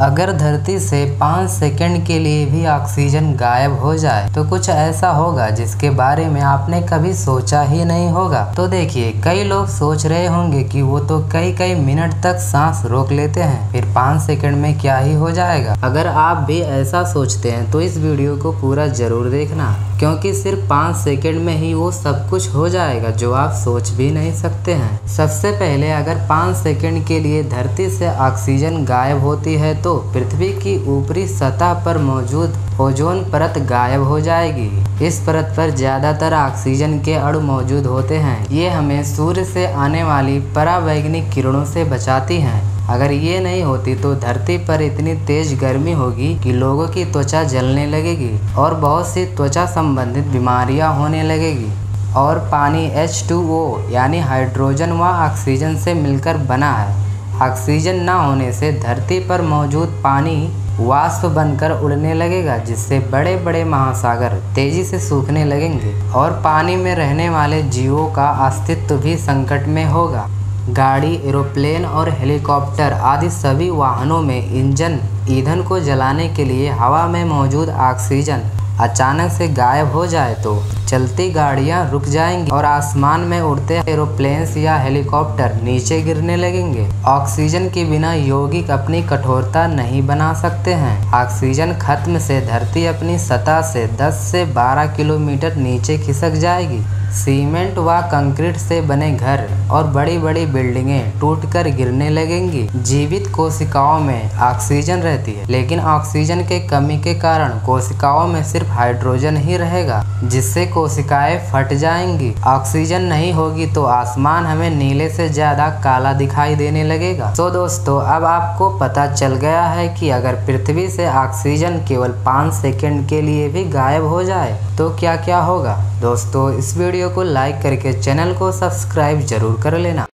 अगर धरती से पाँच सेकंड के लिए भी ऑक्सीजन गायब हो जाए तो कुछ ऐसा होगा जिसके बारे में आपने कभी सोचा ही नहीं होगा। तो देखिए, कई लोग सोच रहे होंगे कि वो तो कई कई मिनट तक सांस रोक लेते हैं, फिर पाँच सेकंड में क्या ही हो जाएगा। अगर आप भी ऐसा सोचते हैं तो इस वीडियो को पूरा ज़रूर देखना, क्योंकि सिर्फ़ पाँच सेकंड में ही वो सब कुछ हो जाएगा जो आप सोच भी नहीं सकते हैं। सबसे पहले अगर पाँच सेकंड के लिए धरती से ऑक्सीजन गायब होती है तो पृथ्वी की ऊपरी सतह पर मौजूद ओजोन परत गायब हो जाएगी। इस परत पर ज़्यादातर ऑक्सीजन के अणु मौजूद होते हैं। ये हमें सूर्य से आने वाली परावैज्ञानिक किरणों से बचाती हैं। अगर ये नहीं होती तो धरती पर इतनी तेज गर्मी होगी कि लोगों की त्वचा जलने लगेगी और बहुत सी त्वचा संबंधित बीमारियाँ होने लगेगी। और पानी H2O यानी हाइड्रोजन व ऑक्सीजन से मिलकर बना है। ऑक्सीजन न होने से धरती पर मौजूद पानी वाष्प बनकर उड़ने लगेगा, जिससे बड़े बड़े महासागर तेज़ी से सूखने लगेंगे और पानी में रहने वाले जीवों का अस्तित्व भी संकट में होगा। गाड़ी, एरोप्लेन और हेलीकॉप्टर आदि सभी वाहनों में इंजन, ईंधन को जलाने के लिए हवा में मौजूद ऑक्सीजन अचानक से गायब हो जाए तो? चलती गाड़ियाँ रुक जाएँगी और आसमान में उड़ते एरोप्लेन्स या हेलीकॉप्टर नीचे गिरने लगेंगे। ऑक्सीजन के बिना यौगिक अपनी कठोरता नहीं बना सकते हैं। ऑक्सीजन खत्म से धरती अपनी सतह से 10 से 12 किलोमीटर नीचे खिसक जाएगी। सीमेंट व कंक्रीट से बने घर और बड़ी बड़ी बिल्डिंगें टूटकर गिरने लगेंगी। जीवित कोशिकाओं में ऑक्सीजन रहती है, लेकिन ऑक्सीजन के कमी के कारण कोशिकाओं में सिर्फ़ हाइड्रोजन ही रहेगा, जिससे कोशिकाएँ फट जाएँगी। ऑक्सीजन नहीं होगी तो आसमान हमें नीले से ज़्यादा काला दिखाई देने लगेगा। तो दोस्तों, अब आपको पता चल गया है कि अगर पृथ्वी से ऑक्सीजन केवल पाँच सेकेंड के लिए भी गायब हो जाए तो क्या क्या होगा? दोस्तों, इस वीडियो को लाइक करके चैनल को सब्सक्राइब ज़रूर कर लेना।